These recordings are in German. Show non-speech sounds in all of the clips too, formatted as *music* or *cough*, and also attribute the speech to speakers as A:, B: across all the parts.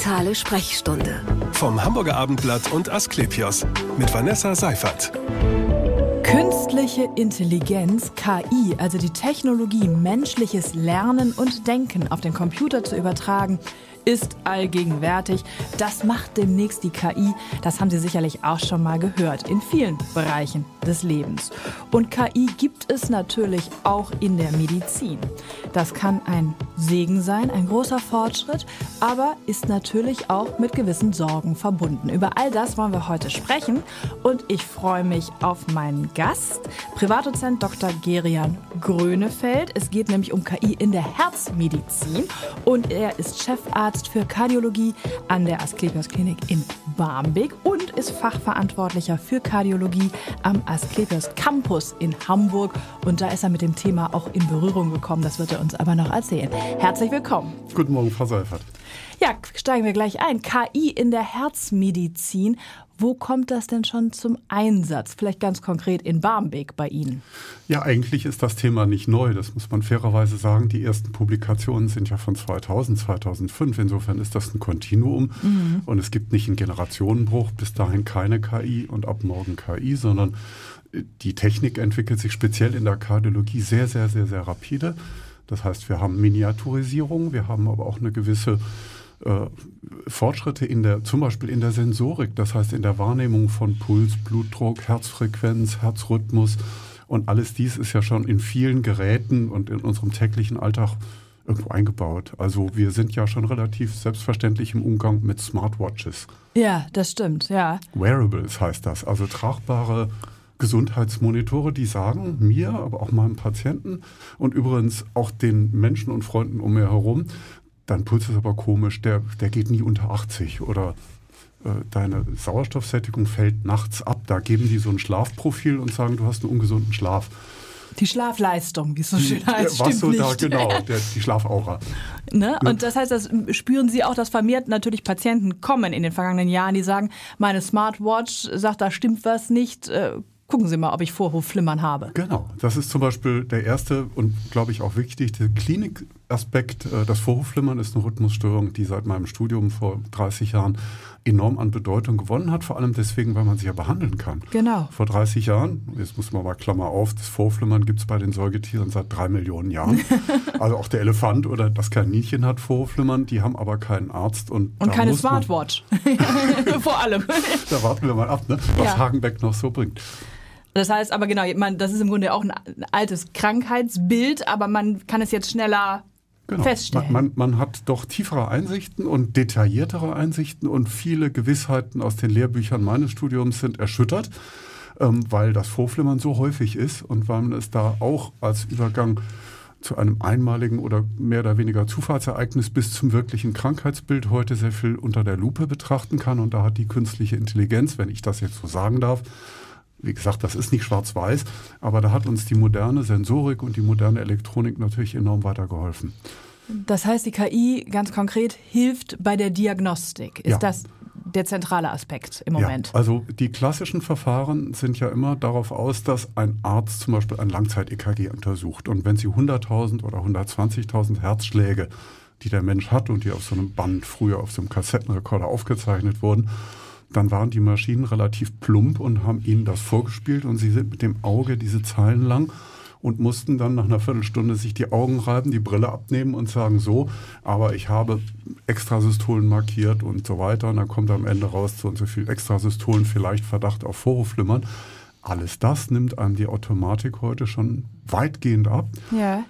A: Digitale Sprechstunde.
B: Vom Hamburger Abendblatt und Asklepios mit Vanessa Seifert.
C: Künstliche Intelligenz, KI, also die Technologie, menschliches Lernen und Denken auf den Computer zu übertragen, ist allgegenwärtig. Das macht demnächst die KI. Das haben Sie sicherlich auch schon mal gehört in vielen Bereichen des Lebens. Und KI gibt es natürlich auch in der Medizin. Das kann ein Segen sein, ein großer Fortschritt, aber ist natürlich auch mit gewissen Sorgen verbunden. Über all das wollen wir heute sprechen und ich freue mich auf meinen Gast, Privatdozent Dr. Gerian Grönefeld. Es geht nämlich um KI in der Herzmedizin und er ist Chefarzt für Kardiologie an der Asklepios Klinik in Barmbek und ist Fachverantwortlicher für Kardiologie am Asklepios Campus in Hamburg. Und da ist er mit dem Thema auch in Berührung gekommen. Das wird er uns aber noch erzählen. Herzlich willkommen.
D: Guten Morgen, Frau Seifert.
C: Ja, steigen wir gleich ein. KI in der Herzmedizin. Wo kommt das denn schon zum Einsatz? Vielleicht ganz konkret in Barmbek bei Ihnen.
D: Ja, eigentlich ist das Thema nicht neu. Das muss man fairerweise sagen. Die ersten Publikationen sind ja von 2000, 2005. Insofern ist das ein Kontinuum. Mhm. Und es gibt nicht einen Generationenbruch. Bis dahin keine KI und ab morgen KI, sondern die Technik entwickelt sich speziell in der Kardiologie sehr, sehr, sehr, sehr rapide. Das heißt, wir haben Miniaturisierung, wir haben aber auch eine gewisse äh, Fortschritte in der, zum Beispiel in der Sensorik, das heißt in der Wahrnehmung von Puls, Blutdruck, Herzfrequenz, Herzrhythmus und alles dies ist ja schon in vielen Geräten und in unserem täglichen Alltag irgendwo eingebaut. Also wir sind ja schon relativ selbstverständlich im Umgang mit Smartwatches.
C: Ja, das stimmt, ja.
D: Wearables heißt das, also tragbare Gesundheitsmonitore, die sagen mir, aber auch meinem Patienten und übrigens auch den Menschen und Freunden um mir herum, dein Puls ist aber komisch, der, der geht nie unter 80 oder äh, deine Sauerstoffsättigung fällt nachts ab. Da geben die so ein Schlafprofil und sagen, du hast einen ungesunden Schlaf.
C: Die Schlafleistung, wie es so schön heißt,
D: was
C: stimmt
D: so
C: nicht.
D: da, genau, *laughs* der, die Schlafaura.
C: Ne? Und das heißt, das spüren Sie auch, dass vermehrt natürlich Patienten kommen in den vergangenen Jahren, die sagen, meine Smartwatch sagt, da stimmt was nicht, äh, gucken Sie mal, ob ich Vorhofflimmern habe.
D: Genau, das ist zum Beispiel der erste und glaube ich auch wichtigste Klinikaspekt. Äh, das Vorhofflimmern ist eine Rhythmusstörung, die seit meinem Studium vor 30 Jahren enorm an Bedeutung gewonnen hat, vor allem deswegen, weil man sie ja behandeln kann.
C: Genau.
D: Vor 30 Jahren, jetzt muss man mal Klammer auf, das Vorflimmern gibt es bei den Säugetieren seit drei Millionen Jahren. *laughs* also auch der Elefant oder das Kaninchen hat Vorflimmern, die haben aber keinen Arzt. Und,
C: und keine Smartwatch. *laughs* *laughs* vor allem.
D: da warten wir mal ab, ne? was ja. Hagenbeck noch so bringt.
C: Das heißt aber genau, man, das ist im Grunde auch ein altes Krankheitsbild, aber man kann es jetzt schneller genau. feststellen.
D: Man, man, man, hat doch tiefere Einsichten und detailliertere Einsichten und viele Gewissheiten aus den Lehrbüchern meines Studiums sind erschüttert, ähm, weil das Vorflimmern so häufig ist und weil man es da auch als Übergang zu einem einmaligen oder mehr oder weniger Zufallsereignis bis zum wirklichen Krankheitsbild heute sehr viel unter der Lupe betrachten kann. Und da hat die künstliche Intelligenz, wenn ich das jetzt so sagen darf, wie gesagt, das ist nicht schwarz-weiß, aber da hat uns die moderne Sensorik und die moderne Elektronik natürlich enorm weitergeholfen.
C: Das heißt, die KI ganz konkret hilft bei der Diagnostik. Ist ja. das der zentrale Aspekt im Moment?
D: Ja, also die klassischen Verfahren sind ja immer darauf aus, dass ein Arzt zum Beispiel ein Langzeit-EKG untersucht. Und wenn Sie 100.000 oder 120.000 Herzschläge, die der Mensch hat und die auf so einem Band früher auf so einem Kassettenrekorder aufgezeichnet wurden, dann waren die Maschinen relativ plump und haben ihnen das vorgespielt und sie sind mit dem Auge diese Zeilen lang und mussten dann nach einer Viertelstunde sich die Augen reiben, die Brille abnehmen und sagen so, aber ich habe Extrasystolen markiert und so weiter und dann kommt am Ende raus so und so viel Extrasystolen, vielleicht Verdacht auf Vorhofflimmern. Alles das nimmt einem die Automatik heute schon weitgehend ab.
C: Ja.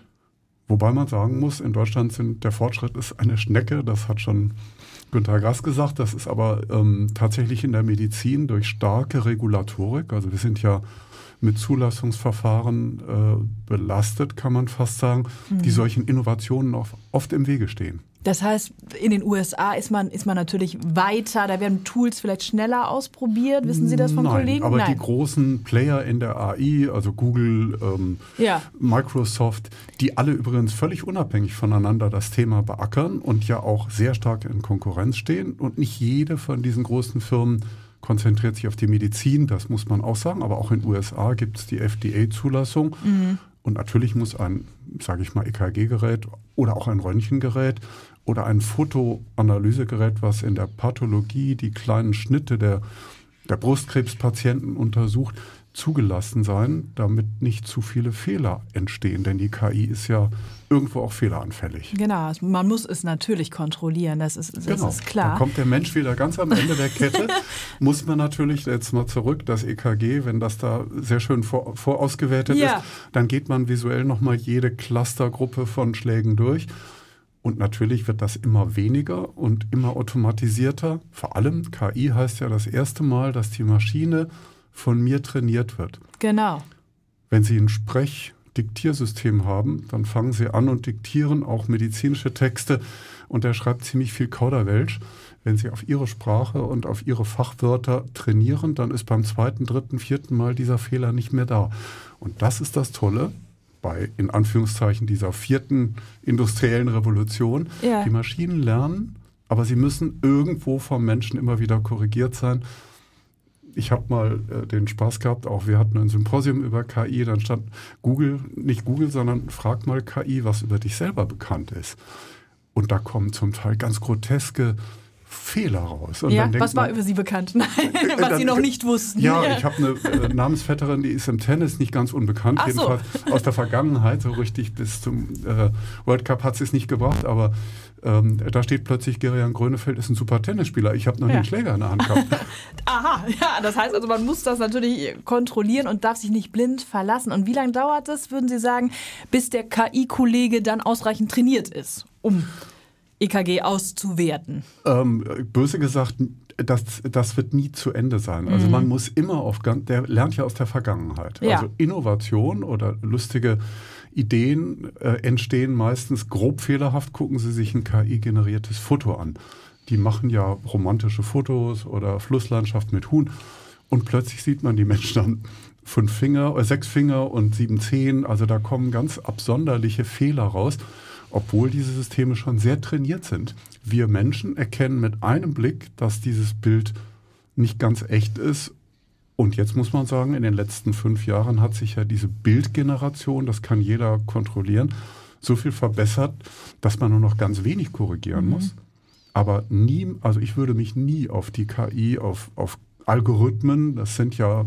D: Wobei man sagen muss, in Deutschland sind der Fortschritt ist eine Schnecke. Das hat schon Günter Grass gesagt. Das ist aber ähm, tatsächlich in der Medizin durch starke Regulatorik. Also wir sind ja mit Zulassungsverfahren äh, belastet, kann man fast sagen, mhm. die solchen Innovationen oft im Wege stehen.
C: Das heißt, in den USA ist man, ist man natürlich weiter, da werden Tools vielleicht schneller ausprobiert. Wissen Sie das von
D: Nein,
C: Kollegen?
D: Aber Nein. die großen Player in der AI, also Google, ähm, ja. Microsoft, die alle übrigens völlig unabhängig voneinander das Thema beackern und ja auch sehr stark in Konkurrenz stehen. Und nicht jede von diesen großen Firmen konzentriert sich auf die Medizin, das muss man auch sagen. Aber auch in den USA gibt es die FDA-Zulassung. Mhm. Und natürlich muss ein, sage ich mal, EKG-Gerät oder auch ein Röntgengerät oder ein Fotoanalysegerät, was in der Pathologie die kleinen Schnitte der, der Brustkrebspatienten untersucht, zugelassen sein, damit nicht zu viele Fehler entstehen. Denn die KI ist ja irgendwo auch fehleranfällig.
C: Genau, man muss es natürlich kontrollieren, das ist, das
D: genau.
C: ist klar.
D: Da kommt der Mensch wieder ganz am Ende der Kette. *laughs* muss man natürlich jetzt mal zurück, das EKG, wenn das da sehr schön vor, vorausgewertet ja. ist, dann geht man visuell nochmal jede Clustergruppe von Schlägen durch. Und natürlich wird das immer weniger und immer automatisierter. Vor allem KI heißt ja das erste Mal, dass die Maschine von mir trainiert wird.
C: Genau.
D: Wenn Sie ein Sprechdiktiersystem haben, dann fangen Sie an und diktieren auch medizinische Texte und er schreibt ziemlich viel Kauderwelsch. Wenn Sie auf Ihre Sprache und auf Ihre Fachwörter trainieren, dann ist beim zweiten, dritten, vierten Mal dieser Fehler nicht mehr da. Und das ist das Tolle bei, in Anführungszeichen, dieser vierten industriellen Revolution. Ja. Die Maschinen lernen, aber sie müssen irgendwo vom Menschen immer wieder korrigiert sein ich habe mal äh, den Spaß gehabt, auch wir hatten ein Symposium über KI, dann stand Google, nicht Google, sondern frag mal KI, was über dich selber bekannt ist. Und da kommen zum Teil ganz groteske Fehler raus. Und
C: ja, was war man, über Sie bekannt? *laughs* Nein, was dann, Sie noch nicht wussten.
D: Ja, ich habe eine äh, Namensvetterin, die ist im Tennis nicht ganz unbekannt, Ach jedenfalls so. aus der Vergangenheit, so richtig bis zum äh, World Cup hat sie es nicht gebracht, aber ähm, da steht plötzlich, Gerian Grönefeld ist ein super Tennisspieler. Ich habe noch ja. einen Schläger in der Hand gehabt. *laughs*
C: Aha, ja, das heißt also, man muss das natürlich kontrollieren und darf sich nicht blind verlassen. Und wie lange dauert es, würden Sie sagen, bis der KI-Kollege dann ausreichend trainiert ist, um EKG auszuwerten?
D: Ähm, böse gesagt, das, das wird nie zu Ende sein. Also mhm. man muss immer auf, der lernt ja aus der Vergangenheit. Ja. Also Innovation oder lustige Ideen äh, entstehen meistens grob fehlerhaft. Gucken Sie sich ein KI-generiertes Foto an. Die machen ja romantische Fotos oder Flusslandschaft mit Huhn. Und plötzlich sieht man die Menschen dann fünf Finger, äh, sechs Finger und sieben Zehen. Also da kommen ganz absonderliche Fehler raus, obwohl diese Systeme schon sehr trainiert sind. Wir Menschen erkennen mit einem Blick, dass dieses Bild nicht ganz echt ist und jetzt muss man sagen, in den letzten fünf Jahren hat sich ja diese Bildgeneration, das kann jeder kontrollieren, so viel verbessert, dass man nur noch ganz wenig korrigieren mhm. muss. Aber nie, also ich würde mich nie auf die KI, auf, auf Algorithmen, das sind ja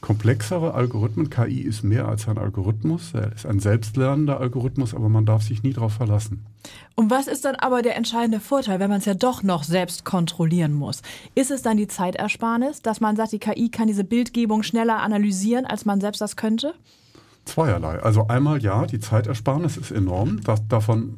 D: komplexere Algorithmen. KI ist mehr als ein Algorithmus. Er ist ein selbstlernender Algorithmus, aber man darf sich nie darauf verlassen.
C: Und was ist dann aber der entscheidende Vorteil, wenn man es ja doch noch selbst kontrollieren muss? Ist es dann die Zeitersparnis, dass man sagt, die KI kann diese Bildgebung schneller analysieren, als man selbst das könnte?
D: Zweierlei. Also einmal ja, die Zeitersparnis ist enorm. Das, davon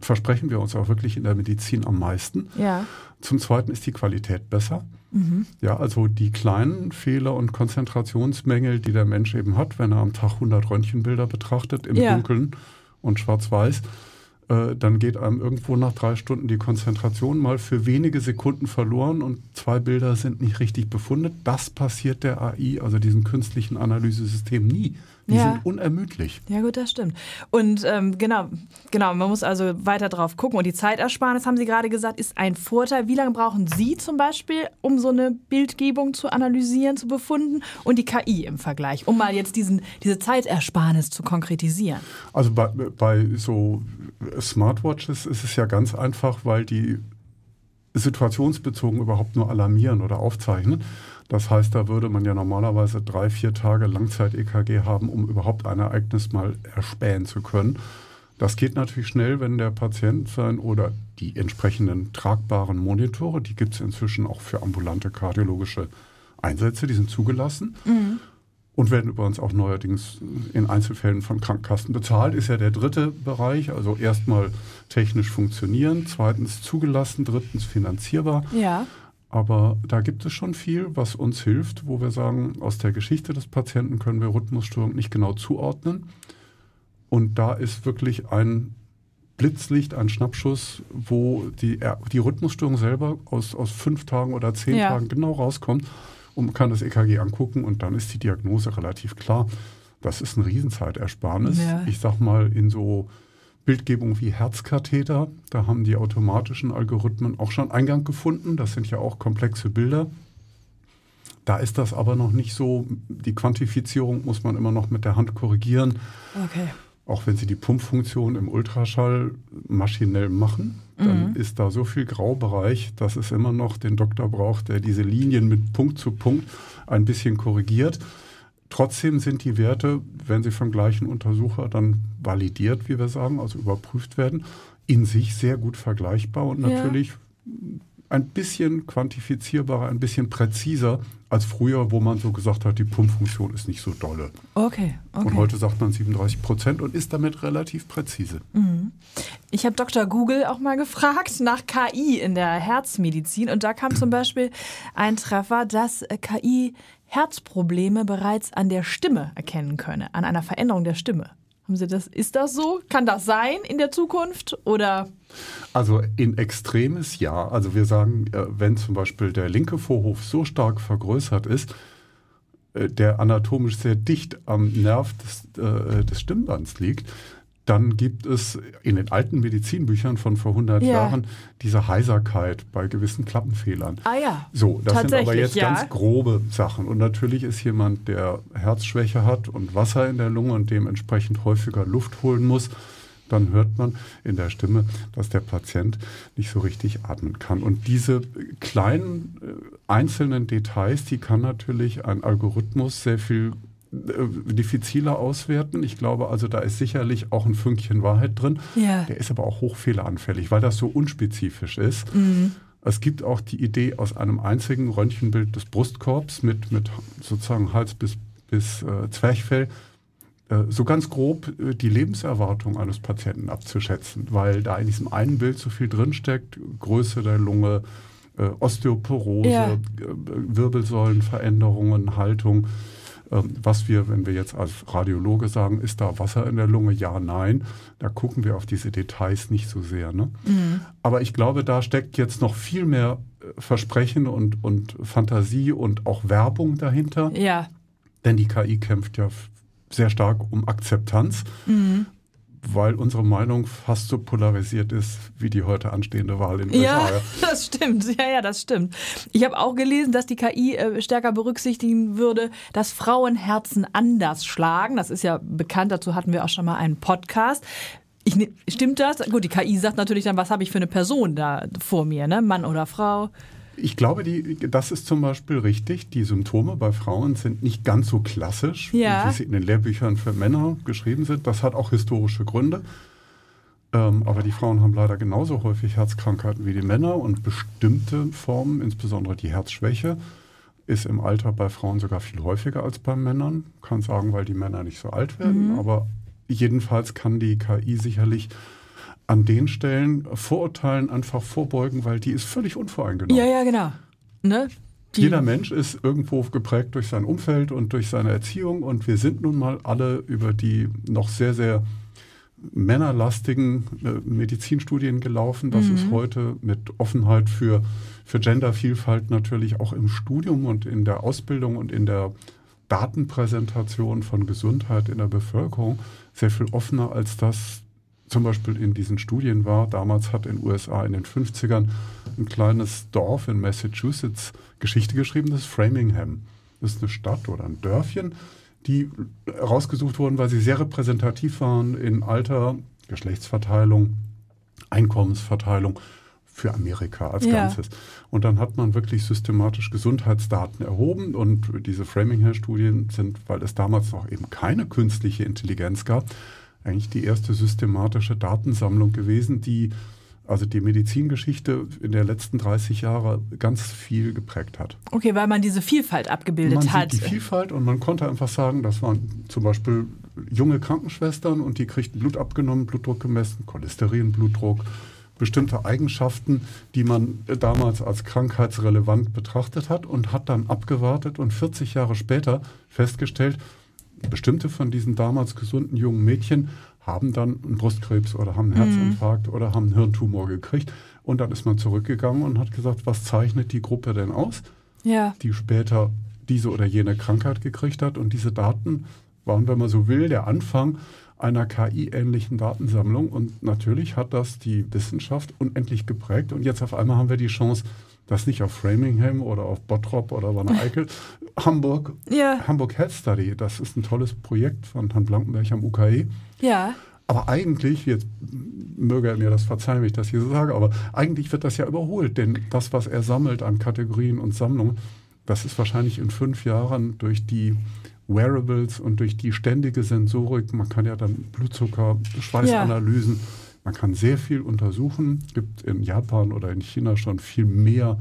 D: versprechen wir uns auch wirklich in der Medizin am meisten. Ja. Zum Zweiten ist die Qualität besser. Mhm. Ja, also die kleinen Fehler und Konzentrationsmängel, die der Mensch eben hat, wenn er am Tag 100 Röntgenbilder betrachtet, im ja. Dunkeln und schwarz-weiß, äh, dann geht einem irgendwo nach drei Stunden die Konzentration mal für wenige Sekunden verloren und zwei Bilder sind nicht richtig befundet. Das passiert der AI, also diesem künstlichen Analysesystem, nie. Die ja. sind unermüdlich.
C: Ja, gut, das stimmt. Und ähm, genau, genau, man muss also weiter drauf gucken. Und die Zeitersparnis, haben Sie gerade gesagt, ist ein Vorteil. Wie lange brauchen Sie zum Beispiel, um so eine Bildgebung zu analysieren, zu befunden? Und die KI im Vergleich, um mal jetzt diesen, diese Zeitersparnis zu konkretisieren?
D: Also bei, bei so Smartwatches ist es ja ganz einfach, weil die situationsbezogen überhaupt nur alarmieren oder aufzeichnen. Das heißt, da würde man ja normalerweise drei, vier Tage Langzeit-EKG haben, um überhaupt ein Ereignis mal erspähen zu können. Das geht natürlich schnell, wenn der Patient sein oder die entsprechenden tragbaren Monitore, die gibt es inzwischen auch für ambulante kardiologische Einsätze, die sind zugelassen. Mhm. Und werden übrigens auch neuerdings in Einzelfällen von Krankenkassen bezahlt. Ist ja der dritte Bereich. Also erstmal technisch funktionieren, zweitens zugelassen, drittens finanzierbar. Ja. Aber da gibt es schon viel, was uns hilft, wo wir sagen, aus der Geschichte des Patienten können wir Rhythmusstörung nicht genau zuordnen. Und da ist wirklich ein Blitzlicht, ein Schnappschuss, wo die, die Rhythmusstörung selber aus, aus fünf Tagen oder zehn ja. Tagen genau rauskommt und man kann das EKG angucken und dann ist die Diagnose relativ klar. Das ist ein Riesenzeitersparnis. Ja. Ich sag mal, in so Bildgebung wie Herzkatheter. Da haben die automatischen Algorithmen auch schon Eingang gefunden. Das sind ja auch komplexe Bilder. Da ist das aber noch nicht so. Die Quantifizierung muss man immer noch mit der Hand korrigieren. Okay. Auch wenn sie die Pumpfunktion im Ultraschall maschinell machen, dann mhm. ist da so viel Graubereich, dass es immer noch den Doktor braucht, der diese Linien mit Punkt zu Punkt ein bisschen korrigiert. Trotzdem sind die Werte, wenn sie vom gleichen Untersucher dann validiert, wie wir sagen, also überprüft werden, in sich sehr gut vergleichbar und natürlich ja ein bisschen quantifizierbarer, ein bisschen präziser als früher, wo man so gesagt hat, die Pumpfunktion ist nicht so dolle.
C: Okay, okay.
D: Und heute sagt man 37 Prozent und ist damit relativ präzise.
C: Mhm. Ich habe Dr. Google auch mal gefragt nach KI in der Herzmedizin und da kam zum Beispiel ein Treffer, dass KI Herzprobleme bereits an der Stimme erkennen könne, an einer Veränderung der Stimme. Haben Sie das, ist das so? Kann das sein in der Zukunft oder?
D: Also in Extremes ja. Also wir sagen, äh, wenn zum Beispiel der linke Vorhof so stark vergrößert ist, äh, der anatomisch sehr dicht am Nerv des, äh, des Stimmbands liegt, dann gibt es in den alten Medizinbüchern von vor 100 ja. Jahren diese Heiserkeit bei gewissen Klappenfehlern.
C: Ah ja.
D: So, das sind aber jetzt ja. ganz grobe Sachen. Und natürlich ist jemand, der Herzschwäche hat und Wasser in der Lunge und dementsprechend häufiger Luft holen muss, dann hört man in der Stimme, dass der Patient nicht so richtig atmen kann. Und diese kleinen äh, einzelnen Details, die kann natürlich ein Algorithmus sehr viel äh, diffiziler auswerten. Ich glaube also, da ist sicherlich auch ein Fünkchen Wahrheit drin. Ja. Der ist aber auch hochfehleranfällig, weil das so unspezifisch ist. Mhm. Es gibt auch die Idee aus einem einzigen Röntgenbild des Brustkorbs mit, mit sozusagen Hals bis, bis äh, Zwerchfell so ganz grob äh, die Lebenserwartung eines Patienten abzuschätzen, weil da in diesem einen Bild so viel drinsteckt, Größe der Lunge, äh, Osteoporose, ja. Wirbelsäulenveränderungen, Haltung. Ähm, was wir, wenn wir jetzt als Radiologe sagen, ist da Wasser in der Lunge? Ja, nein. Da gucken wir auf diese Details nicht so sehr. Ne? Mhm. Aber ich glaube, da steckt jetzt noch viel mehr äh, Versprechen und, und Fantasie und auch Werbung dahinter.
C: Ja.
D: Denn die KI kämpft ja sehr stark um Akzeptanz. Mhm weil unsere Meinung fast so polarisiert ist wie die heute anstehende Wahl in den
C: ja, USA. *laughs* Das stimmt. Ja, ja, das stimmt. Ich habe auch gelesen, dass die KI äh, stärker berücksichtigen würde, dass Frauenherzen anders schlagen. Das ist ja bekannt. Dazu hatten wir auch schon mal einen Podcast. Ich, ne, stimmt das? Gut, die KI sagt natürlich dann, was habe ich für eine Person da vor mir, ne? Mann oder Frau?
D: Ich glaube, die, das ist zum Beispiel richtig. Die Symptome bei Frauen sind nicht ganz so klassisch, ja. wie sie in den Lehrbüchern für Männer geschrieben sind. Das hat auch historische Gründe. Ähm, aber die Frauen haben leider genauso häufig Herzkrankheiten wie die Männer und bestimmte Formen, insbesondere die Herzschwäche, ist im Alter bei Frauen sogar viel häufiger als bei Männern. Kann sagen, weil die Männer nicht so alt werden, mhm. aber jedenfalls kann die KI sicherlich an den Stellen Vorurteilen einfach vorbeugen, weil die ist völlig unvoreingenommen.
C: Ja, ja, genau. Ne?
D: Jeder Mensch ist irgendwo geprägt durch sein Umfeld und durch seine Erziehung und wir sind nun mal alle über die noch sehr, sehr männerlastigen äh, Medizinstudien gelaufen. Das mhm. ist heute mit Offenheit für, für Gendervielfalt natürlich auch im Studium und in der Ausbildung und in der Datenpräsentation von Gesundheit in der Bevölkerung sehr viel offener, als das zum Beispiel in diesen Studien war. Damals hat in den USA in den 50ern ein kleines Dorf in Massachusetts Geschichte geschrieben, das ist Framingham. Das ist eine Stadt oder ein Dörfchen, die rausgesucht wurden, weil sie sehr repräsentativ waren in Alter, Geschlechtsverteilung, Einkommensverteilung für Amerika als ja. Ganzes. Und dann hat man wirklich systematisch Gesundheitsdaten erhoben und diese Framingham-Studien sind, weil es damals noch eben keine künstliche Intelligenz gab, eigentlich die erste systematische Datensammlung gewesen, die also die Medizingeschichte in der letzten 30 Jahre ganz viel geprägt hat.
C: Okay, weil man diese Vielfalt abgebildet
D: man
C: hat.
D: Sieht die Vielfalt und man konnte einfach sagen, das waren zum Beispiel junge Krankenschwestern und die kriegten Blut abgenommen, Blutdruck gemessen, Cholesterin, Blutdruck, bestimmte Eigenschaften, die man damals als krankheitsrelevant betrachtet hat und hat dann abgewartet und 40 Jahre später festgestellt, bestimmte von diesen damals gesunden jungen Mädchen haben dann einen Brustkrebs oder haben einen mhm. Herzinfarkt oder haben einen Hirntumor gekriegt. Und dann ist man zurückgegangen und hat gesagt, was zeichnet die Gruppe denn aus,
C: ja.
D: die später diese oder jene Krankheit gekriegt hat. Und diese Daten waren, wenn man so will, der Anfang einer KI-ähnlichen Datensammlung. Und natürlich hat das die Wissenschaft unendlich geprägt. Und jetzt auf einmal haben wir die Chance, das nicht auf Framingham oder auf Bottrop oder Wanne Eickel, *laughs* Hamburg,
C: Ja.
D: Hamburg Health Study, das ist ein tolles Projekt von Herrn Blankenberg am UKE.
C: Ja.
D: Aber eigentlich, jetzt möge er mir das verzeihen, wenn ich das hier so sage, aber eigentlich wird das ja überholt, denn das, was er sammelt an Kategorien und Sammlungen, das ist wahrscheinlich in fünf Jahren durch die Wearables und durch die ständige Sensorik, man kann ja dann Blutzucker, Schweißanalysen, man kann sehr viel untersuchen, gibt in Japan oder in China schon viel mehr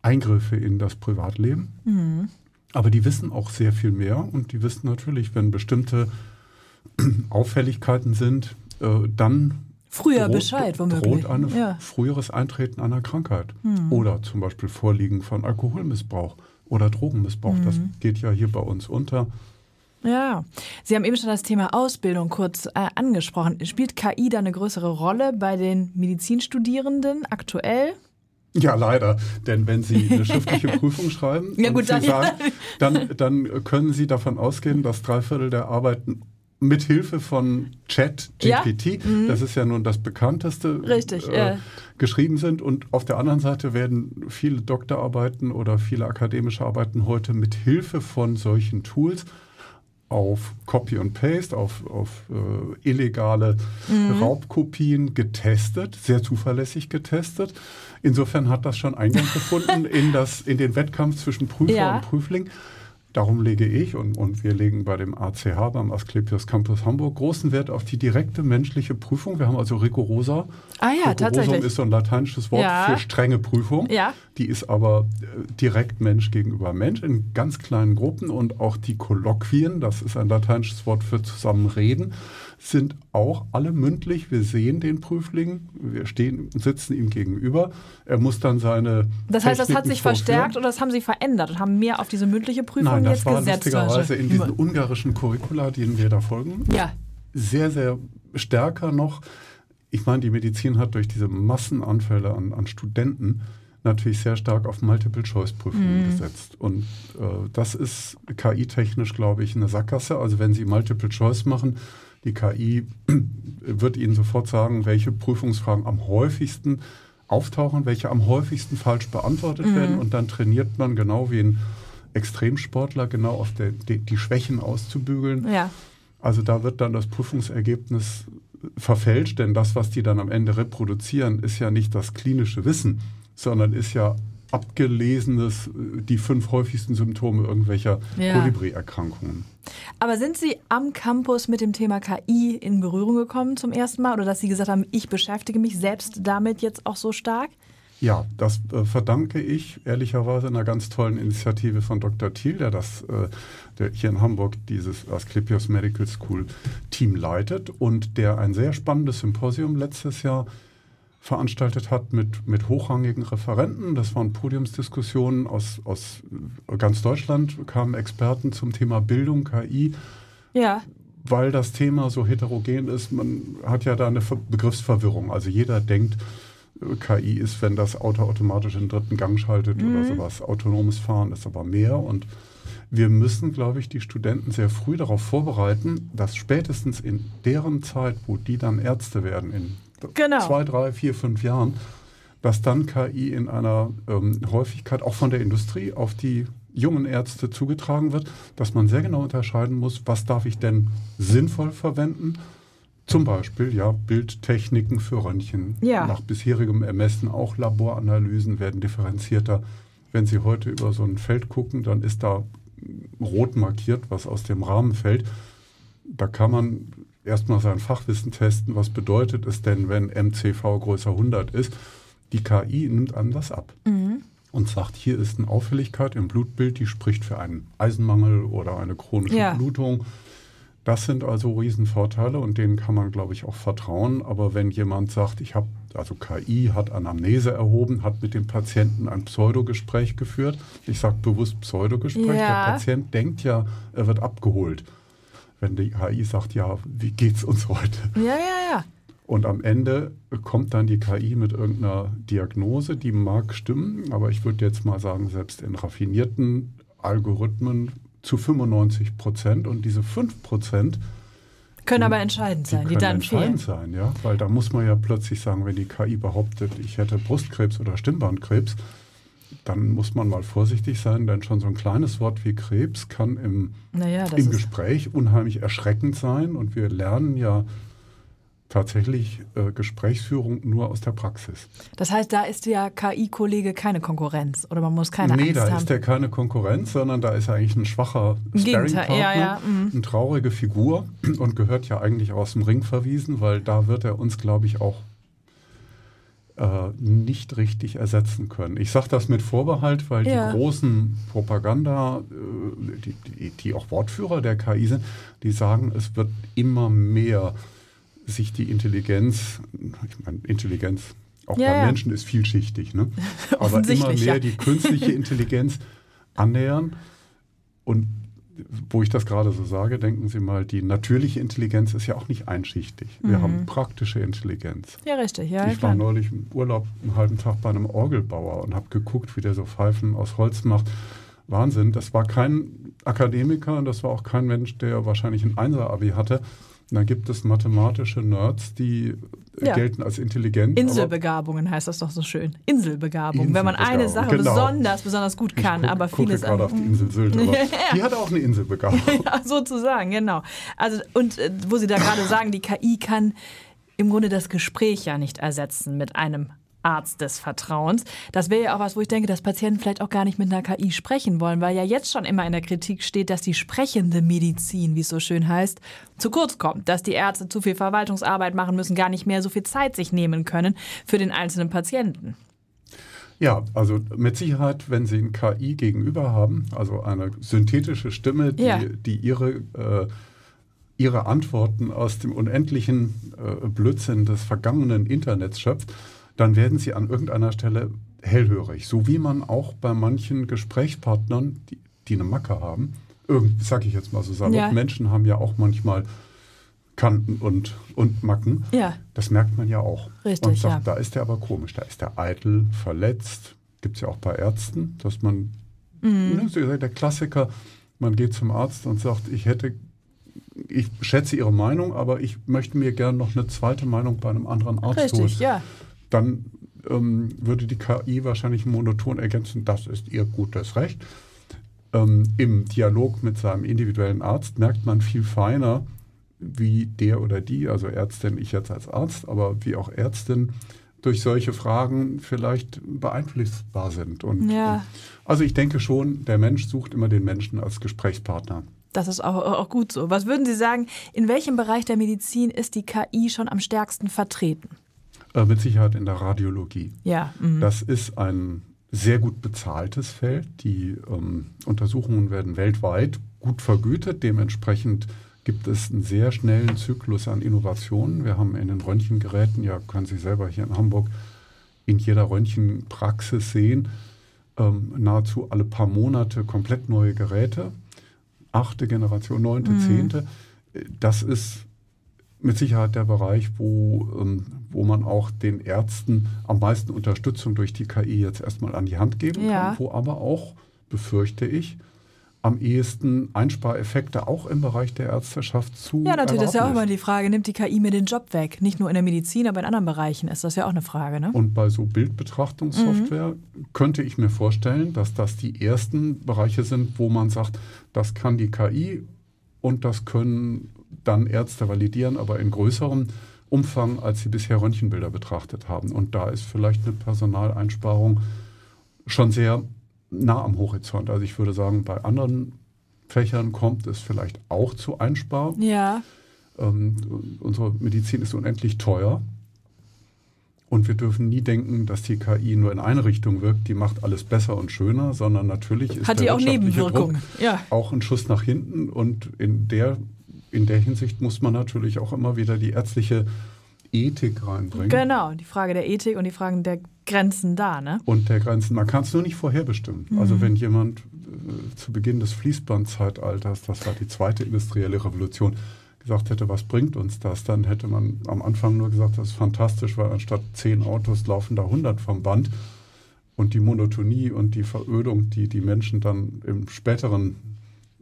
D: Eingriffe in das Privatleben.
C: Mhm.
D: Aber die wissen auch sehr viel mehr und die wissen natürlich, wenn bestimmte *clears throat* Auffälligkeiten sind, äh, dann
C: Früher
D: droht,
C: Bescheid, womöglich.
D: droht ein
C: ja.
D: früheres Eintreten einer Krankheit oder zum Beispiel Vorliegen von Alkoholmissbrauch oder Drogenmissbrauch. Das geht ja hier bei uns unter.
C: Ja. Sie haben eben schon das Thema Ausbildung kurz äh, angesprochen. Spielt KI da eine größere Rolle bei den Medizinstudierenden aktuell?
D: Ja, leider. Denn wenn Sie eine schriftliche *laughs* Prüfung schreiben
C: Ja, gut, dann-
D: sagen, *laughs* dann, dann können Sie davon ausgehen, dass drei Viertel der Arbeiten mit Hilfe von Chat
C: Ja?
D: GPT, das ist ja nun das bekannteste,
C: Richtig,
D: äh,
C: ja.
D: geschrieben sind. Und auf der anderen Seite werden viele Doktorarbeiten oder viele akademische Arbeiten heute mit Hilfe von solchen Tools auf Copy und Paste, auf, auf äh, illegale Raubkopien getestet, sehr zuverlässig getestet. Insofern hat das schon Eingang gefunden in, das, in den Wettkampf zwischen Prüfer
C: Ja.
D: und Prüfling. Darum lege ich und, und wir legen bei dem ACH, beim Asklepios Campus Hamburg, großen Wert auf die direkte menschliche Prüfung. Wir haben also rigorosa.
C: Ah ja,
D: Rigorosum
C: tatsächlich.
D: ist so ein lateinisches Wort
C: Ja.
D: für strenge Prüfung.
C: Ja.
D: Die ist aber äh, direkt Mensch gegenüber Mensch in ganz kleinen Gruppen und auch die Kolloquien, das ist ein lateinisches Wort für Zusammenreden, sind auch alle mündlich. Wir sehen den Prüfling, wir stehen, sitzen ihm gegenüber. Er muss dann seine.
C: Das heißt, das hat
D: Techniken
C: sich verstärkt
D: vorführen.
C: oder das haben Sie verändert und haben mehr auf diese mündliche Prüfung
D: Nein, das
C: jetzt
D: war
C: gesetzt?
D: lustigerweise in diesen ungarischen Curricula, denen wir da folgen,
C: ja.
D: sehr, sehr stärker noch. Ich meine, die Medizin hat durch diese Massenanfälle an, an Studenten natürlich sehr stark auf Multiple-Choice-Prüfungen gesetzt. Und äh, das ist KI-technisch, glaube ich, eine Sackgasse. Also wenn Sie Multiple-Choice machen, die KI *clears throat* wird Ihnen sofort sagen, welche Prüfungsfragen am häufigsten auftauchen, welche am häufigsten falsch beantwortet werden. Und dann trainiert man genau wie ein Extremsportler genau auf der, die, die Schwächen auszubügeln.
C: Ja.
D: Also da wird dann das Prüfungsergebnis verfälscht, denn das, was die dann am Ende reproduzieren, ist ja nicht das klinische Wissen, sondern ist ja abgelesenes, äh, die fünf häufigsten Symptome irgendwelcher
C: Ja.
D: Kolibri-Erkrankungen.
C: Aber sind Sie am Campus mit dem Thema KI in Berührung gekommen zum ersten Mal oder dass Sie gesagt haben, ich beschäftige mich selbst damit jetzt auch so stark?
D: Ja, das äh, verdanke ich ehrlicherweise einer ganz tollen Initiative von Dr. Thiel, der das äh, der hier in Hamburg dieses Asklepios Medical School Team leitet und der ein sehr spannendes Symposium letztes Jahr veranstaltet hat mit, mit hochrangigen Referenten. Das waren Podiumsdiskussionen aus, aus äh, ganz Deutschland, kamen Experten zum Thema Bildung, KI,
C: Ja.
D: weil das Thema so heterogen ist, man hat ja da eine Ver Begriffsverwirrung. Also jeder denkt, äh, KI ist, wenn das Auto automatisch in den dritten Gang schaltet oder sowas. Autonomes Fahren ist aber mehr. Und wir müssen, glaube ich, die Studenten sehr früh darauf vorbereiten, dass spätestens in deren Zeit, wo die dann Ärzte werden, in
C: Genau.
D: zwei, drei, vier, fünf Jahren, dass dann KI in einer ähm, Häufigkeit auch von der Industrie auf die jungen Ärzte zugetragen wird, dass man sehr genau unterscheiden muss, was darf ich denn sinnvoll verwenden. Zum Beispiel ja, Bildtechniken für Röntgen.
C: Ja.
D: Nach bisherigem Ermessen auch Laboranalysen werden differenzierter. Wenn Sie heute über so ein Feld gucken, dann ist da rot markiert, was aus dem Rahmen fällt. Da kann man erstmal sein Fachwissen testen. Was bedeutet es denn, wenn MCV größer 100 ist? Die KI nimmt das ab und sagt, hier ist eine Auffälligkeit im Blutbild, die spricht für einen Eisenmangel oder eine chronische
C: Ja.
D: Blutung. Das sind also Riesenvorteile und denen kann man, glaube ich, auch vertrauen. Aber wenn jemand sagt, ich habe, also KI hat Anamnese erhoben, hat mit dem Patienten ein Pseudogespräch geführt, ich sage bewusst Pseudogespräch,
C: Ja.
D: der Patient denkt ja, er wird abgeholt. Wenn die KI sagt, ja, wie geht's uns heute?
C: Ja, ja, ja.
D: Und am Ende kommt dann die KI mit irgendeiner Diagnose, die mag stimmen, aber ich würde jetzt mal sagen, selbst in raffinierten Algorithmen zu 95 Prozent. Und diese 5 Prozent
C: Können aber entscheidend sein, die,
D: die
C: dann
D: entscheidend fehlen. sein, ja, weil da muss man ja plötzlich sagen, wenn die KI behauptet, ich hätte Brustkrebs oder Stimmbandkrebs, dann muss man mal vorsichtig sein, denn schon so ein kleines Wort wie Krebs kann im,
C: naja,
D: im Gespräch unheimlich erschreckend sein und wir lernen ja tatsächlich äh, Gesprächsführung nur aus der Praxis.
C: Das heißt, da ist der KI-Kollege keine Konkurrenz oder man muss keine
D: nee,
C: Angst
D: haben? Nee,
C: da
D: ist der keine Konkurrenz, sondern da ist er eigentlich ein schwacher Sparringpartner,
C: ja, ja. Mhm.
D: eine traurige Figur und gehört ja eigentlich aus dem Ring verwiesen, weil da wird er uns, glaube ich, auch nicht richtig ersetzen können. Ich sage das mit Vorbehalt, weil ja. die großen Propaganda, äh, die, die, die auch Wortführer der KI sind, die sagen, es wird immer mehr sich die Intelligenz, ich meine, Intelligenz auch ja, bei ja. Menschen ist vielschichtig, ne? *laughs* aber immer mehr die künstliche *laughs* Intelligenz annähern. Und wo ich das gerade so sage, denken Sie mal, die natürliche Intelligenz ist ja auch nicht einschichtig. Wir mhm. haben praktische Intelligenz.
C: Ja, richtig. Ja,
D: ich war neulich im Urlaub einen halben Tag bei einem Orgelbauer und habe geguckt, wie der so Pfeifen aus Holz macht. Wahnsinn. Das war kein Akademiker und das war auch kein Mensch, der wahrscheinlich ein Einser-Abi hatte. Da gibt es mathematische Nerds, die ja. gelten als intelligent.
C: Inselbegabungen heißt das doch so schön. Inselbegabung, Inselbegabung. wenn man eine Sache genau. besonders, besonders gut kann,
D: ich
C: guck, aber vieles
D: gerade auf die Insel Sylt. *laughs* ja. Die hat auch eine Inselbegabung. *laughs*
C: ja, sozusagen, genau. Also und äh, wo Sie da gerade sagen, die KI kann im Grunde das Gespräch ja nicht ersetzen mit einem Arzt des Vertrauens. Das wäre ja auch was, wo ich denke, dass Patienten vielleicht auch gar nicht mit einer KI sprechen wollen, weil ja jetzt schon immer in der Kritik steht, dass die sprechende Medizin, wie es so schön heißt, zu kurz kommt, dass die Ärzte zu viel Verwaltungsarbeit machen müssen, gar nicht mehr so viel Zeit sich nehmen können für den einzelnen Patienten.
D: Ja, also mit Sicherheit, wenn Sie ein KI gegenüber haben, also eine synthetische Stimme, die, ja. die ihre, äh, ihre Antworten aus dem unendlichen äh, Blödsinn des vergangenen Internets schöpft, dann werden sie an irgendeiner Stelle hellhörig. So wie man auch bei manchen Gesprächspartnern, die, die eine Macke haben, irgendwie, sag ich jetzt mal so salopp, ja. Menschen haben ja auch manchmal Kanten und, und Macken.
C: Ja.
D: Das merkt man ja auch.
C: Richtig,
D: und sagt,
C: ja.
D: da ist der aber komisch, da ist der eitel, verletzt. Gibt es ja auch bei Ärzten, dass man, mhm. ne, der Klassiker, man geht zum Arzt und sagt, ich hätte, ich schätze Ihre Meinung, aber ich möchte mir gerne noch eine zweite Meinung bei einem anderen Arzt
C: Richtig,
D: holen.
C: ja
D: dann ähm, würde die KI wahrscheinlich monoton ergänzen, das ist ihr gutes Recht. Ähm, Im Dialog mit seinem individuellen Arzt merkt man viel feiner, wie der oder die, also Ärztin, ich jetzt als Arzt, aber wie auch Ärztin, durch solche Fragen vielleicht beeinflussbar sind. Und,
C: ja.
D: Also ich denke schon, der Mensch sucht immer den Menschen als Gesprächspartner.
C: Das ist auch, auch gut so. Was würden Sie sagen, in welchem Bereich der Medizin ist die KI schon am stärksten vertreten?
D: Äh, mit Sicherheit in der Radiologie.
C: Ja.
D: Mhm. Das ist ein sehr gut bezahltes Feld. Die ähm, Untersuchungen werden weltweit gut vergütet. Dementsprechend gibt es einen sehr schnellen Zyklus an Innovationen. Wir haben in den Röntgengeräten, ja, können Sie selber hier in Hamburg in jeder Röntgenpraxis sehen, ähm, nahezu alle paar Monate komplett neue Geräte. Achte Generation, neunte, mhm. zehnte. Das ist mit Sicherheit der Bereich, wo, ähm, wo man auch den Ärzten am meisten Unterstützung durch die KI jetzt erstmal an die Hand geben ja. kann, wo aber auch, befürchte ich, am ehesten Einspareffekte auch im Bereich der Ärzteschaft zu.
C: Ja, natürlich, das ist ja auch immer die Frage, nimmt die KI mir den Job weg? Nicht nur in der Medizin, aber in anderen Bereichen ist das ja auch eine Frage. Ne?
D: Und bei so Bildbetrachtungssoftware mhm. könnte ich mir vorstellen, dass das die ersten Bereiche sind, wo man sagt, das kann die KI und das können dann Ärzte validieren, aber in größerem Umfang, als sie bisher Röntgenbilder betrachtet haben. Und da ist vielleicht eine Personaleinsparung schon sehr nah am Horizont. Also ich würde sagen, bei anderen Fächern kommt es vielleicht auch zu Einsparungen.
C: Ja.
D: Ähm, unsere Medizin ist unendlich teuer. Und wir dürfen nie denken, dass die KI nur in eine Richtung wirkt, die macht alles besser und schöner, sondern natürlich ist
C: Hat die auch Nebenwirkungen.
D: Ja. auch ein Schuss nach hinten. Und in der in der Hinsicht muss man natürlich auch immer wieder die ärztliche Ethik reinbringen.
C: Genau, die Frage der Ethik und die Fragen der Grenzen da, ne?
D: Und der Grenzen. Man kann es nur nicht vorherbestimmen. Mhm. Also wenn jemand äh, zu Beginn des Fließbandzeitalters, das war die zweite industrielle Revolution, gesagt hätte, was bringt uns das, dann hätte man am Anfang nur gesagt, das ist fantastisch, weil anstatt zehn Autos laufen da 100 vom Band. Und die Monotonie und die Verödung, die die Menschen dann im späteren,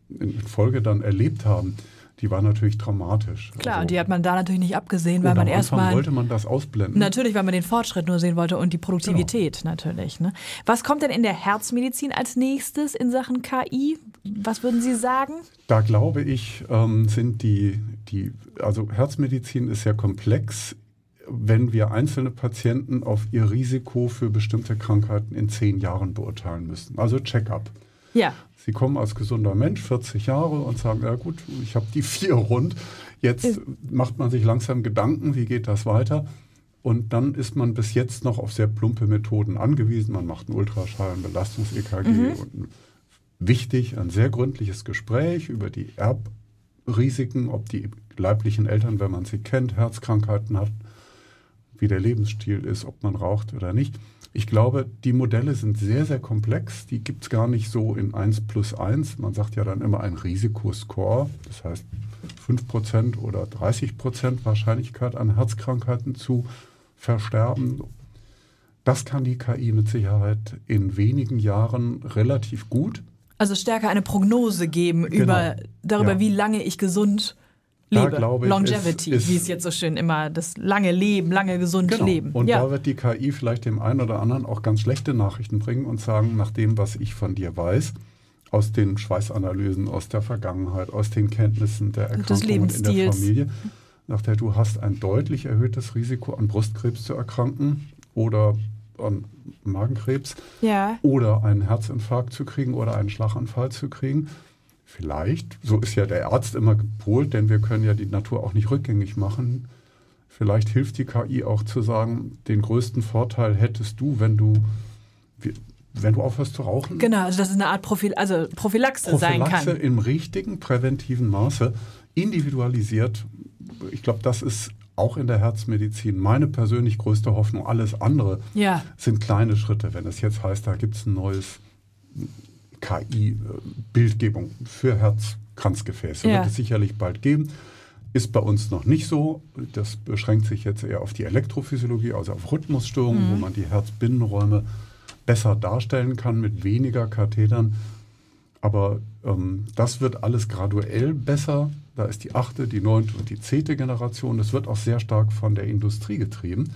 D: in Folge dann erlebt haben, die war natürlich dramatisch.
C: Klar, also, die hat man da natürlich nicht abgesehen, weil man erstmal.
D: wollte man das ausblenden.
C: Natürlich, weil man den Fortschritt nur sehen wollte und die Produktivität genau. natürlich. Ne? Was kommt denn in der Herzmedizin als nächstes in Sachen KI? Was würden Sie sagen?
D: Da glaube ich, ähm, sind die, die, also Herzmedizin ist sehr komplex, wenn wir einzelne Patienten auf ihr Risiko für bestimmte Krankheiten in zehn Jahren beurteilen müssen. Also Check-up.
C: Ja.
D: Sie kommen als gesunder Mensch, 40 Jahre, und sagen, ja gut, ich habe die vier rund. Jetzt ist macht man sich langsam Gedanken, wie geht das weiter? Und dann ist man bis jetzt noch auf sehr plumpe Methoden angewiesen. Man macht einen Ultraschall, ein Belastungs-EKG mhm. und ein, wichtig, ein sehr gründliches Gespräch über die Erbrisiken, ob die leiblichen Eltern, wenn man sie kennt, Herzkrankheiten hat, wie der Lebensstil ist, ob man raucht oder nicht. Ich glaube, die Modelle sind sehr, sehr komplex. Die gibt es gar nicht so in 1 plus 1. Man sagt ja dann immer ein Risikoscore. Das heißt 5% oder 30% Wahrscheinlichkeit an Herzkrankheiten zu versterben. Das kann die KI mit Sicherheit in wenigen Jahren relativ gut.
C: Also stärker eine Prognose geben genau. über, darüber, ja. wie lange ich gesund lebe.
D: Ich,
C: Longevity, ist, ist, wie es jetzt so schön immer, das lange Leben, lange gesund
D: genau.
C: leben.
D: Und ja. da wird die KI vielleicht dem einen oder anderen auch ganz schlechte Nachrichten bringen und sagen, nach dem, was ich von dir weiß, aus den Schweißanalysen, aus der Vergangenheit, aus den Kenntnissen der Erkrankungen in der Familie, nach der du hast ein deutlich erhöhtes Risiko an Brustkrebs zu erkranken oder an Magenkrebs
C: ja.
D: oder einen Herzinfarkt zu kriegen oder einen Schlaganfall zu kriegen. Vielleicht, so ist ja der Arzt immer gepolt, denn wir können ja die Natur auch nicht rückgängig machen. Vielleicht hilft die KI auch zu sagen, den größten Vorteil hättest du, wenn du, wenn du aufhörst zu rauchen.
C: Genau, also dass es eine Art Profil, also Prophylaxe, Prophylaxe sein kann. Prophylaxe
D: im richtigen präventiven Maße, individualisiert. Ich glaube, das ist auch in der Herzmedizin meine persönlich größte Hoffnung. Alles andere
C: ja.
D: sind kleine Schritte. Wenn es jetzt heißt, da gibt es ein neues KI-Bildgebung für Herzkranzgefäße. Ja. Wird es sicherlich bald geben. Ist bei uns noch nicht so. Das beschränkt sich jetzt eher auf die Elektrophysiologie, also auf Rhythmusstörungen, mhm. wo man die Herzbinnenräume besser darstellen kann mit weniger Kathetern. Aber ähm, das wird alles graduell besser. Da ist die achte, die neunte und die zehnte Generation. Das wird auch sehr stark von der Industrie getrieben,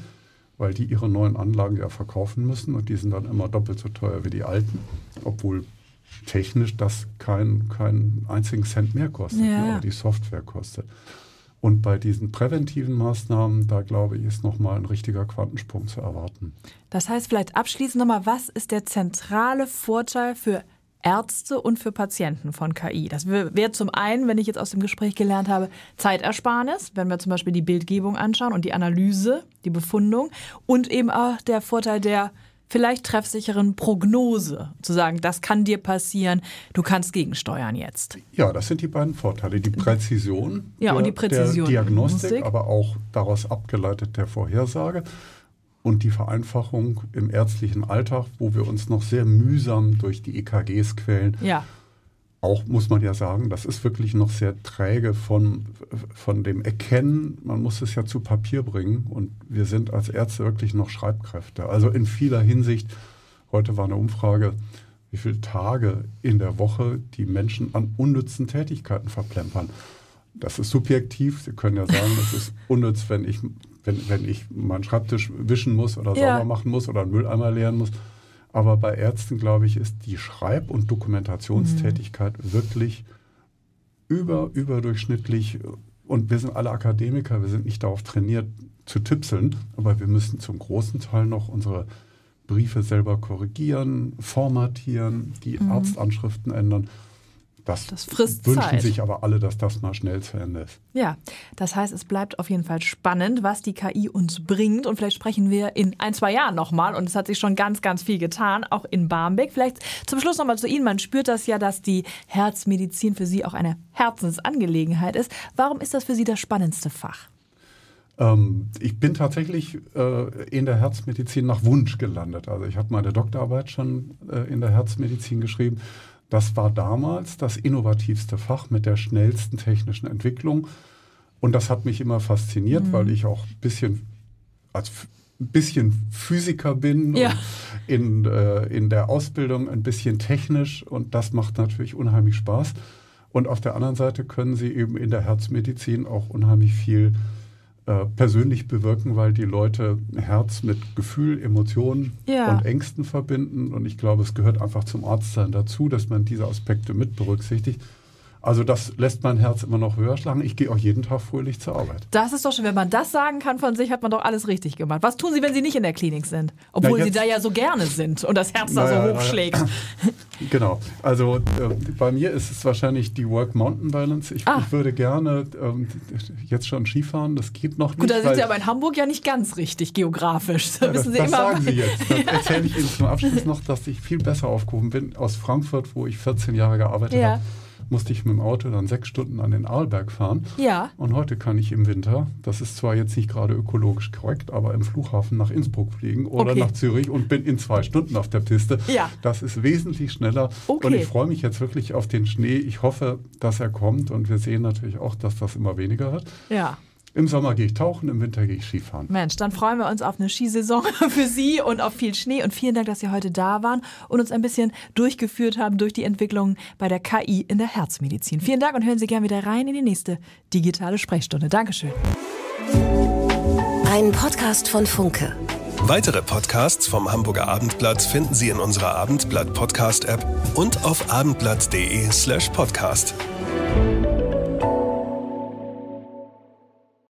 D: weil die ihre neuen Anlagen ja verkaufen müssen und die sind dann immer doppelt so teuer wie die alten, obwohl technisch das keinen kein einzigen Cent mehr kostet, ja. nur die Software kostet. Und bei diesen präventiven Maßnahmen, da glaube ich, ist nochmal ein richtiger Quantensprung zu erwarten.
C: Das heißt vielleicht abschließend nochmal, was ist der zentrale Vorteil für Ärzte und für Patienten von KI? Das wäre zum einen, wenn ich jetzt aus dem Gespräch gelernt habe, Zeitersparnis, wenn wir zum Beispiel die Bildgebung anschauen und die Analyse, die Befundung und eben auch der Vorteil der vielleicht treffsicheren Prognose, zu sagen, das kann dir passieren, du kannst gegensteuern jetzt.
D: Ja, das sind die beiden Vorteile. Die Präzision,
C: ja, der, und die Präzision
D: der Diagnostik, Musik. aber auch daraus abgeleitet der Vorhersage und die Vereinfachung im ärztlichen Alltag, wo wir uns noch sehr mühsam durch die EKGs quälen.
C: Ja
D: auch muss man ja sagen, das ist wirklich noch sehr träge von, von dem Erkennen. Man muss es ja zu Papier bringen und wir sind als Ärzte wirklich noch Schreibkräfte. Also in vieler Hinsicht, heute war eine Umfrage, wie viele Tage in der Woche die Menschen an unnützen Tätigkeiten verplempern. Das ist subjektiv. Sie können ja sagen, es ist *laughs* unnütz, wenn ich, wenn, wenn ich meinen Schreibtisch wischen muss oder ja. sauber machen muss oder einen Mülleimer leeren muss. Aber bei Ärzten, glaube ich, ist die Schreib- und Dokumentationstätigkeit mhm. wirklich über, überdurchschnittlich. Und wir sind alle Akademiker, wir sind nicht darauf trainiert zu tipseln, aber wir müssen zum großen Teil noch unsere Briefe selber korrigieren, formatieren, die mhm. Arztanschriften ändern. Das, das frisst wünschen Zeit. sich aber alle, dass das mal schnell zu Ende ist.
C: Ja, das heißt, es bleibt auf jeden Fall spannend, was die KI uns bringt. Und vielleicht sprechen wir in ein, zwei Jahren nochmal. Und es hat sich schon ganz, ganz viel getan, auch in Barmbek. Vielleicht zum Schluss nochmal zu Ihnen. Man spürt das ja, dass die Herzmedizin für Sie auch eine Herzensangelegenheit ist. Warum ist das für Sie das spannendste Fach?
D: Ähm, ich bin tatsächlich äh, in der Herzmedizin nach Wunsch gelandet. Also ich habe meine Doktorarbeit schon äh, in der Herzmedizin geschrieben das war damals das innovativste Fach mit der schnellsten technischen Entwicklung. Und das hat mich immer fasziniert, mhm. weil ich auch ein bisschen als ein bisschen Physiker bin
C: ja.
D: in, äh, in der Ausbildung ein bisschen technisch und das macht natürlich unheimlich Spaß. Und auf der anderen Seite können sie eben in der Herzmedizin auch unheimlich viel äh, persönlich bewirken, weil die Leute Herz mit Gefühl, Emotionen ja. und Ängsten verbinden. Und ich glaube, es gehört einfach zum Arztsein dazu, dass man diese Aspekte mit berücksichtigt. Also das lässt mein Herz immer noch höher schlagen. Ich gehe auch jeden Tag fröhlich zur Arbeit.
C: Das ist doch schon, wenn man das sagen kann von sich, hat man doch alles richtig gemacht. Was tun Sie, wenn Sie nicht in der Klinik sind? Obwohl Na, Sie da ja so gerne sind und das Herz da so hochschlägt. Ja. *laughs*
D: Genau. Also äh, bei mir ist es wahrscheinlich die Work-Mountain-Balance. Ich, ah. ich, würde gerne ähm, jetzt schon Skifahren. Das geht noch nicht.
C: Gut, da sind Sie aber in Hamburg ja nicht ganz richtig geografisch.
D: Da ja, das, das sagen Sie jetzt. Dann ja. erzähle ich Ihnen zum Abschluss noch, dass ich viel besser aufgehoben bin aus Frankfurt, wo ich 14 Jahre gearbeitet ja. habe musste ich mit dem Auto dann sechs Stunden an den Arlberg fahren.
C: Ja.
D: Und heute kann ich im Winter, das ist zwar jetzt nicht gerade ökologisch korrekt, aber im Flughafen nach Innsbruck fliegen oder okay. nach Zürich und bin in zwei Stunden auf der Piste.
C: Ja.
D: Das ist wesentlich schneller. Okay. Und ich freue mich jetzt wirklich auf den Schnee. Ich hoffe, dass er kommt und wir sehen natürlich auch, dass das immer weniger wird.
C: Ja.
D: Im Sommer gehe ich tauchen, im Winter gehe ich Skifahren.
C: Mensch, dann freuen wir uns auf eine Skisaison *laughs* für Sie und auf viel Schnee. Und vielen Dank, dass Sie heute da waren und uns ein bisschen durchgeführt haben durch die Entwicklungen bei der KI in der Herzmedizin. Vielen Dank und hören Sie gerne wieder rein in die nächste digitale Sprechstunde. Dankeschön.
A: Ein Podcast von Funke.
B: Weitere Podcasts vom Hamburger Abendblatt finden Sie in unserer Abendblatt Podcast App und auf abendblatt.de slash podcast.